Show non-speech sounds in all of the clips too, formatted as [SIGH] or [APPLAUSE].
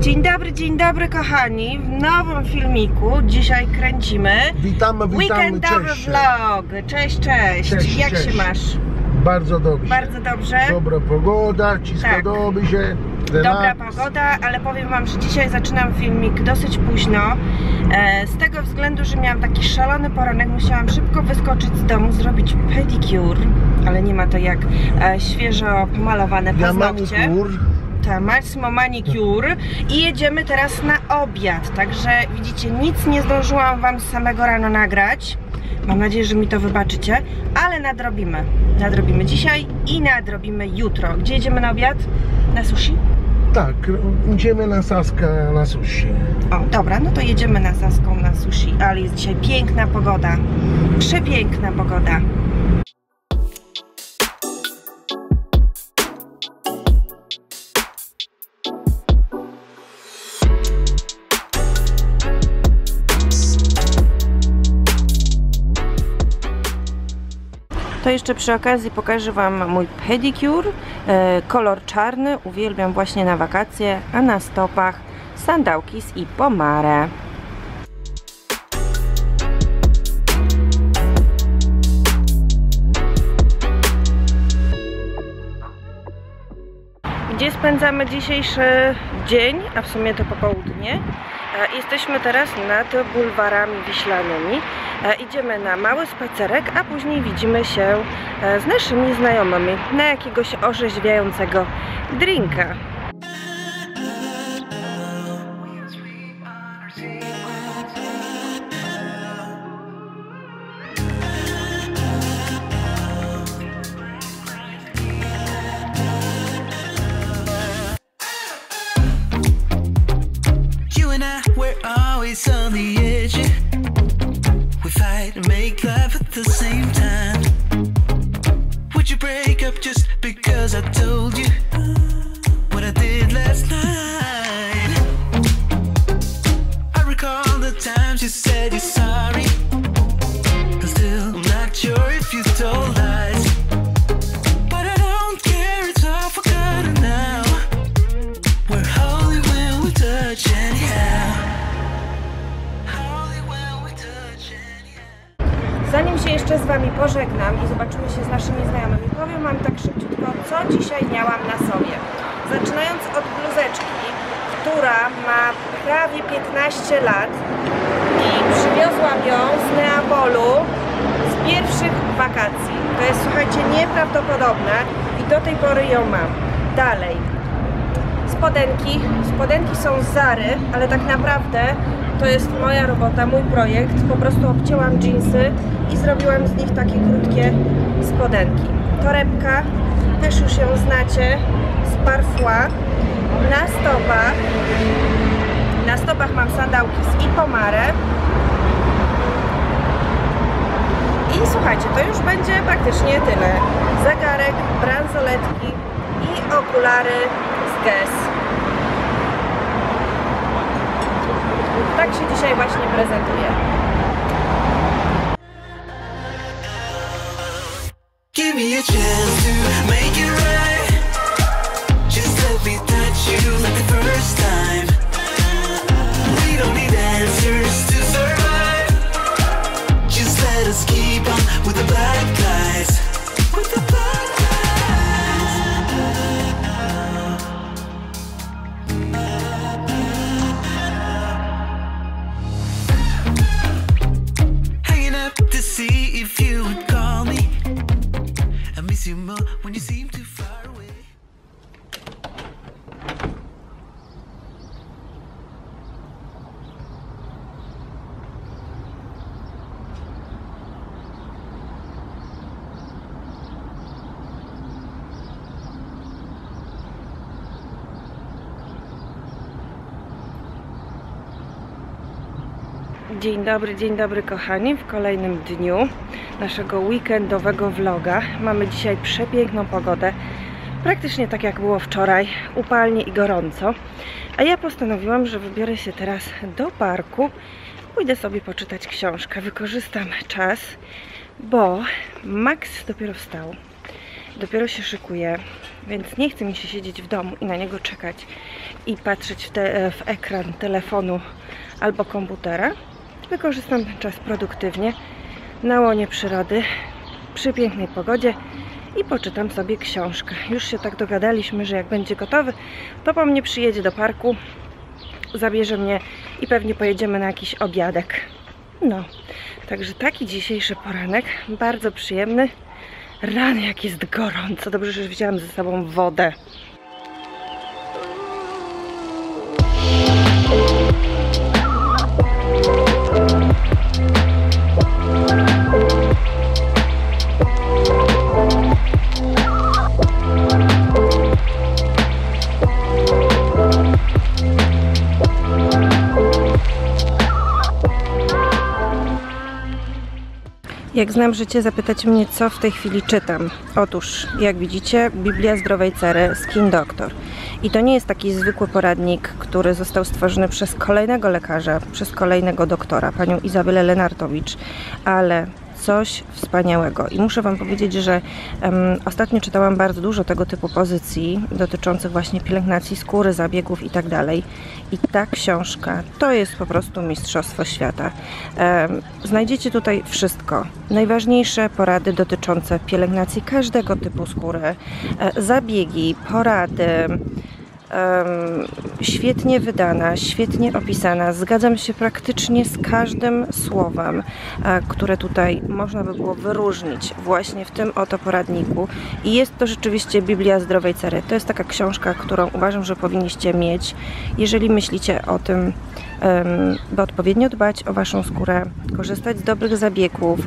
Dzień dobry, dzień dobry kochani. W nowym filmiku dzisiaj kręcimy Witamy, witamy, weekendowy cześć. vlog. Cześć, cześć. Cześć, Jak cześć. się masz? Bardzo dobrze. Bardzo dobrze. Dobra pogoda, ci Tak. się. Dobra pogoda, ale powiem wam, że dzisiaj zaczynam filmik dosyć późno. E, z tego względu, że miałam taki szalony poranek, musiałam szybko wyskoczyć z domu, zrobić pedicure, ale nie ma to jak e, świeżo pomalowane paznokcie. Ta Maximo Manicure i jedziemy teraz na obiad, także widzicie, nic nie zdążyłam wam z samego rano nagrać. Mam nadzieję, że mi to wybaczycie, ale nadrobimy. Nadrobimy dzisiaj i nadrobimy jutro. Gdzie jedziemy na obiad? Na sushi? Tak, idziemy na Saskę na sushi. O, dobra, no to jedziemy na Saską na sushi, ale jest dzisiaj piękna pogoda. Przepiękna pogoda. To jeszcze przy okazji pokażę Wam mój pedicure. Kolor czarny, uwielbiam właśnie na wakacje, a na stopach sandałki z Ipomare. Gdzie spędzamy dzisiejszy dzień, a w sumie to popołudnie? E, Jesteśmy teraz nad bulwarami wiślanymi. E, Idziemy na mały spacerek, a później widzimy się e, z naszymi znajomymi na jakiegoś orzeźwiającego drinka. Zanim się jeszcze z Wami pożegnam i zobaczymy się z naszymi znajomymi, powiem Wam tak szybciutko, co dzisiaj miałam na sobie. Zaczynając od bluzeczki, która ma prawie 15 lat i przywiozłam ją z Neapolu z pierwszych wakacji. To jest, słuchajcie, nieprawdopodobne i do tej pory ją mam. Dalej, spodenki. Spodenki są z Zary, ale tak naprawdę to jest moja robota, mój projekt. Po prostu obcięłam dżinsy i zrobiłam z nich takie krótkie spodenki. Torebka, też już ją znacie, z Parfois. Na stopach, na stopach mam sandałki z Ipomare. I słuchajcie, to już będzie praktycznie tyle. Zegarek, bransoletki i okulary z Guess. Tak się dzisiaj właśnie prezentuje. Give me a chance to keep on with the black Dzień dobry, dzień dobry kochani, w kolejnym dniu naszego weekendowego vloga. Mamy dzisiaj przepiękną pogodę, praktycznie tak jak było wczoraj, upalnie i gorąco. A ja postanowiłam, że wybiorę się teraz do parku, pójdę sobie poczytać książkę, wykorzystam czas, bo Max dopiero wstał, dopiero się szykuje, więc nie chce mi się siedzieć w domu i na niego czekać i patrzeć w, te, w ekran telefonu albo komputera. Wykorzystam ten czas produktywnie na łonie przyrody, przy pięknej pogodzie i poczytam sobie książkę. Już się tak dogadaliśmy, że jak będzie gotowy, to po mnie przyjedzie do parku, zabierze mnie i pewnie pojedziemy na jakiś obiadek. No, także taki dzisiejszy poranek, bardzo przyjemny. Rany, jak jest gorąco. Dobrze, że wzięłam ze sobą wodę. Jak znam życie, zapytacie mnie, co w tej chwili czytam. Otóż, jak widzicie, Biblia Zdrowej Cery Skin Doctor. I to nie jest taki zwykły poradnik, który został stworzony przez kolejnego lekarza, przez kolejnego doktora, panią Izabelę Lenartowicz, ale coś wspaniałego. I muszę Wam powiedzieć, że em, ostatnio czytałam bardzo dużo tego typu pozycji dotyczących właśnie pielęgnacji skóry, zabiegów i tak. I ta książka to jest po prostu mistrzostwo świata. Em, znajdziecie tutaj wszystko. Najważniejsze porady dotyczące pielęgnacji każdego typu skóry, e, zabiegi, porady. Świetnie wydana, świetnie opisana. Zgadzam się praktycznie z każdym słowem, e, które tutaj można by było wyróżnić właśnie w tym oto poradniku. I jest to rzeczywiście Biblia Zdrowej Cery. To jest taka książka, którą uważam, że powinniście mieć, jeżeli myślicie o tym, by odpowiednio dbać o Waszą skórę, korzystać z dobrych zabiegów,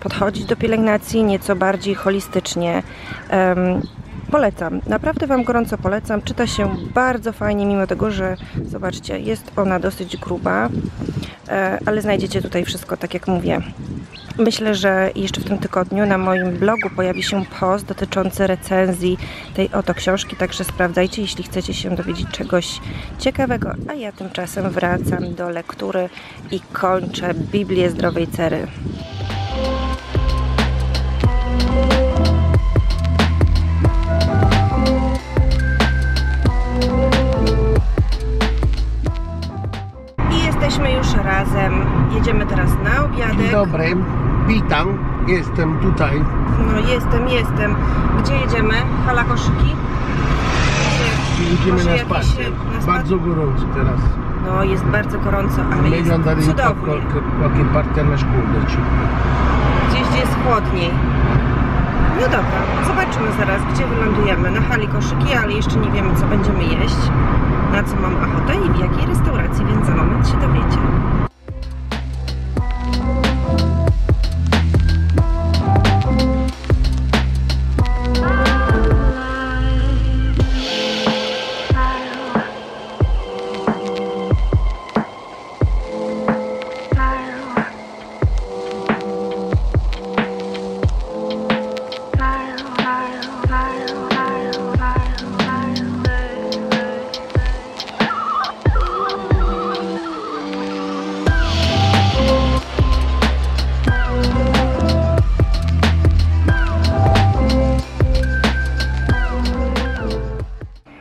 podchodzić do pielęgnacji nieco bardziej holistycznie. Polecam, naprawdę Wam gorąco polecam. Czyta się bardzo fajnie, mimo tego, że zobaczcie, jest ona dosyć gruba, e, ale znajdziecie tutaj wszystko, tak jak mówię. Myślę, że jeszcze w tym tygodniu na moim blogu pojawi się post dotyczący recenzji tej oto książki, także sprawdzajcie, jeśli chcecie się dowiedzieć czegoś ciekawego. A ja tymczasem wracam do lektury i kończę Biblię Zdrowej Cery. Dobry, witam. Jestem tutaj. No jestem, jestem. Gdzie jedziemy? Hala koszyki? Może na spacer. na spacer? Bardzo gorąco teraz. No jest bardzo gorąco, ale jest Wygląda cudownie. qualche parte alla szkółce. Gdzieś, gdzie jest chłodniej. No dobra, zobaczymy zaraz, gdzie wylądujemy. Na hali koszyki, ale jeszcze nie wiemy, co będziemy jeść, na co mam ochotę i w jakiej restauracji, więc za moment się dowiecie.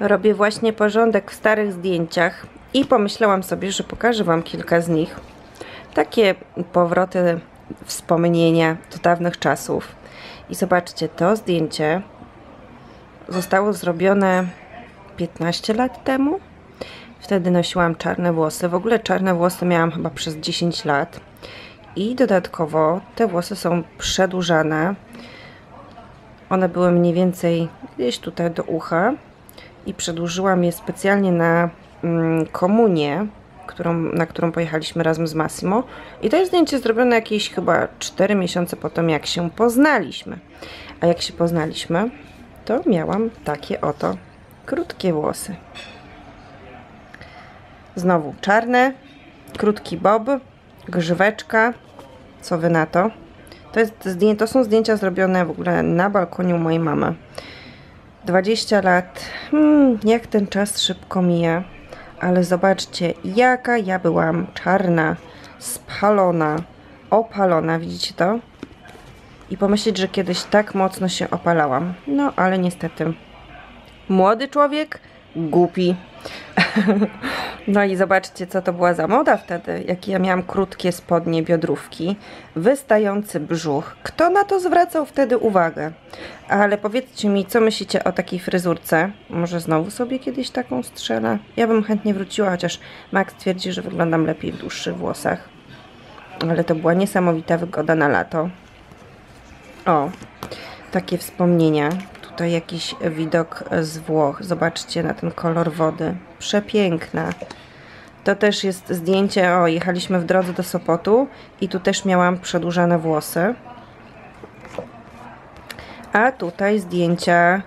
Robię właśnie porządek w starych zdjęciach i pomyślałam sobie, że pokażę Wam kilka z nich. Takie powroty, wspomnienia do dawnych czasów. I zobaczcie, to zdjęcie zostało zrobione 15 lat temu. Wtedy nosiłam czarne włosy. W ogóle czarne włosy miałam chyba przez 10 lat. I dodatkowo te włosy są przedłużane. One były mniej więcej gdzieś tutaj do ucha i przedłużyłam je specjalnie na mm, komunię, którą, na którą pojechaliśmy razem z Massimo. I to jest zdjęcie zrobione jakieś chyba 4 miesiące po tym, jak się poznaliśmy. A jak się poznaliśmy, to miałam takie oto krótkie włosy. Znowu czarne, krótki bob, grzyweczka. Co wy na to? To, jest to są zdjęcia zrobione w ogóle na balkonie mojej mamy. 20 lat. Hmm, jak ten czas szybko mija. Ale zobaczcie, jaka ja byłam czarna, spalona, opalona. Widzicie to? i pomyśleć, że kiedyś tak mocno się opalałam. No, ale niestety. Młody człowiek, głupi. [LAUGHS] No i zobaczcie, co to była za moda wtedy. Jakie ja miałam krótkie spodnie, biodrówki, wystający brzuch. Kto na to zwracał wtedy uwagę? Ale powiedzcie mi, co myślicie o takiej fryzurce? Może znowu sobie kiedyś taką strzelę? Ja bym chętnie wróciła, chociaż Max twierdzi, że wyglądam lepiej w dłuższych włosach. Ale to była niesamowita wygoda na lato. O, takie wspomnienia. Tutaj jakiś widok z Włoch. Zobaczcie na ten kolor wody. Przepiękna. To też jest zdjęcie, o, jechaliśmy w drodze do Sopotu i tu też miałam przedłużane włosy. A tutaj zdjęcia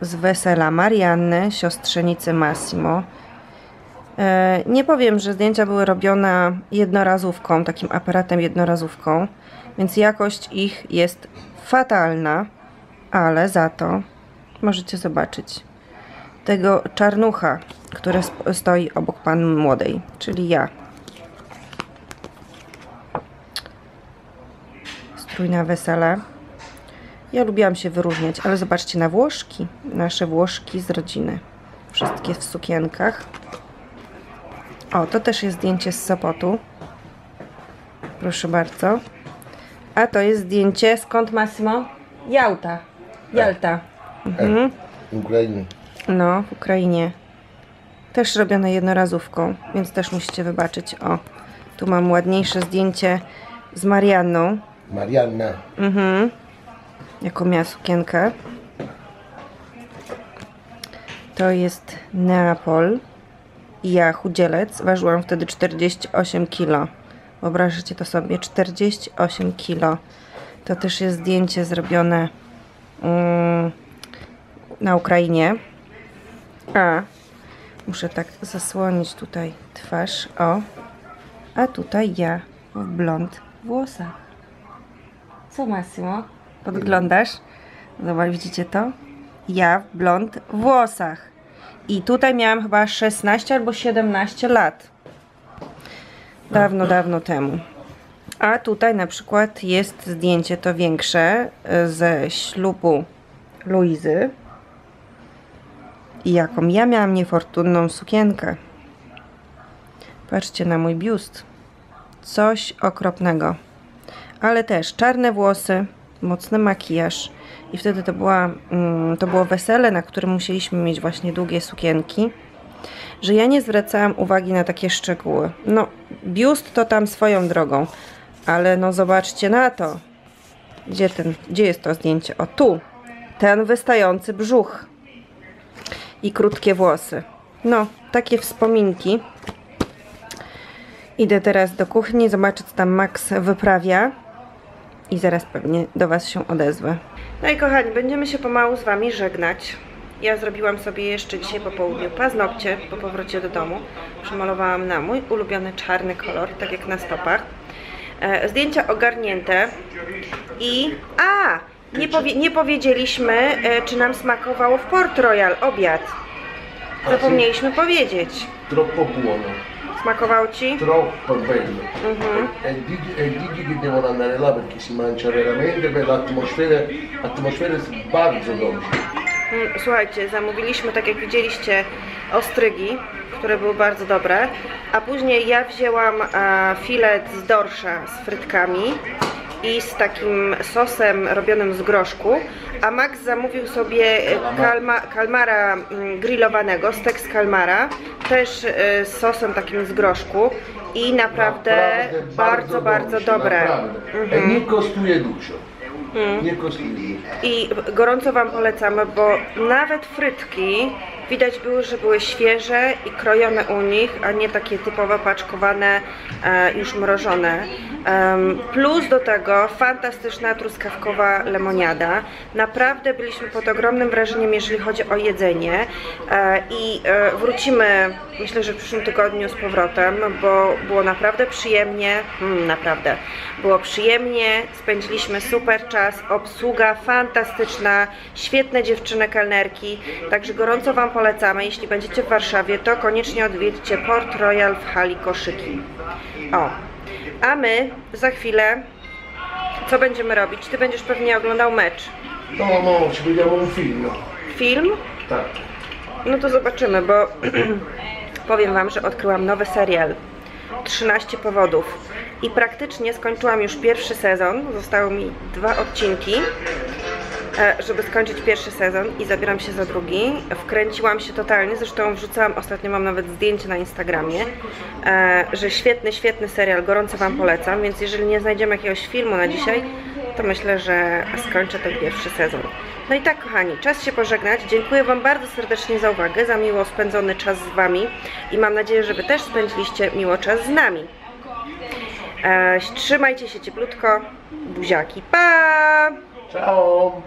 z wesela Marianny, siostrzenicy Massimo. E, Nie powiem, że zdjęcia były robione jednorazówką, takim aparatem jednorazówką, więc jakość ich jest fatalna, ale za to możecie zobaczyć tego czarnucha, który stoi obok panny młodej, czyli ja. Strój na wesele. Ja lubiłam się wyróżniać, ale zobaczcie na Włoszki, nasze Włoszki z rodziny. Wszystkie w sukienkach. O, to też jest zdjęcie z Sopotu. Proszę bardzo. A to jest zdjęcie skąd Massimo? Jałta. Jalta. Mhm. Ukrainy. No, w Ukrainie. Też robione jednorazówką, więc też musicie wybaczyć. O, tu mam ładniejsze zdjęcie z Marianną, Marianna. jaką miała sukienkę. To jest Neapol. I ja, chudzielec, ważyłam wtedy 48 kg. Wyobraźcie to sobie, 48 kg. To też jest zdjęcie zrobione mm, na Ukrainie. A, muszę tak zasłonić tutaj twarz, o. A tutaj ja w blond włosach. Co Massimo? Podglądasz? Zobacz, widzicie to? Ja w blond włosach. I tutaj miałam chyba 16 albo 17 lat. Dawno, dawno temu. A tutaj na przykład jest zdjęcie to większe ze ślubu Luizy. I jaką ja miałam niefortunną sukienkę. Patrzcie na mój biust. Coś okropnego. Ale też czarne włosy, mocny makijaż. I wtedy to, była, mm, to było wesele, na którym musieliśmy mieć właśnie długie sukienki. Że ja nie zwracałam uwagi na takie szczegóły. No, biust to tam swoją drogą. Ale no zobaczcie na to. Gdzie, ten, gdzie jest to zdjęcie? O tu. Ten wystający brzuch. I krótkie włosy. No, takie wspominki. Idę teraz do kuchni, zobaczyć co tam Max wyprawia. I zaraz pewnie do Was się odezwę. No i kochani, będziemy się pomału z Wami żegnać. Ja zrobiłam sobie jeszcze dzisiaj po południu paznokcie po powrocie do domu. Przemalowałam na mój ulubiony czarny kolor, tak jak na stopach. E, zdjęcia ogarnięte. I... A! Nie, powie, nie powiedzieliśmy, e, czy nam smakowało w Port Royal obiad. Zapomnieliśmy powiedzieć. Troppo buono. Smakowało Ci? Troppo bello. E digli, e digli che devono andare là perché si mangia veramente per l'atmosfera. L'atmosfera jest bardzo dobrze. Mm, Słuchajcie, zamówiliśmy, tak jak widzieliście, ostrygi, które były bardzo dobre, a później ja wzięłam e, filet z dorsza z frytkami i z takim sosem robionym z groszku, a Max zamówił sobie e, kalma, kalmara mm, grillowanego, stek z kalmara, też e, z sosem takim z groszku i naprawdę bardzo, bardzo dobrze, dobre. Naprawdę. E nie kosztuje dużo. Nie kosztuje. I gorąco Wam polecamy, bo nawet frytki widać były, że były świeże i krojone u nich, a nie takie typowo paczkowane, e, już mrożone. Plus do tego fantastyczna truskawkowa lemoniada. Naprawdę byliśmy pod ogromnym wrażeniem, jeżeli chodzi o jedzenie. E, I e, wrócimy, myślę, że w przyszłym tygodniu z powrotem, bo było naprawdę przyjemnie. Mm, naprawdę. Było przyjemnie, spędziliśmy super czas, obsługa fantastyczna, świetne dziewczyny kelnerki, także gorąco Wam polecamy, jeśli będziecie w Warszawie, to koniecznie odwiedźcie Port Royal w hali Koszyki. O, a my za chwilę Co będziemy robić? Ty będziesz pewnie oglądał mecz. No, no, ci vediamo un film. Film? Tak. No to zobaczymy, bo [CLEARS THROAT] powiem Wam, że odkryłam nowy serial 13 powodów i praktycznie skończyłam już pierwszy sezon. Zostały mi dwa odcinki, żeby skończyć pierwszy sezon i zabieram się za drugi. Wkręciłam się totalnie, zresztą wrzucałam ostatnio, mam nawet zdjęcie na Instagramie, e, że świetny, świetny serial, gorąco Wam polecam, więc jeżeli nie znajdziemy jakiegoś filmu na dzisiaj, to myślę, że skończę ten pierwszy sezon. No i tak, kochani, czas się pożegnać. Dziękuję Wam bardzo serdecznie za uwagę, za miło spędzony czas z Wami i mam nadzieję, że Wy też spędziliście miło czas z nami. E, trzymajcie się cieplutko. Buziaki, pa! Ciao.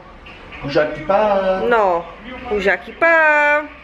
Buziaki pa. No, buziaki, pa!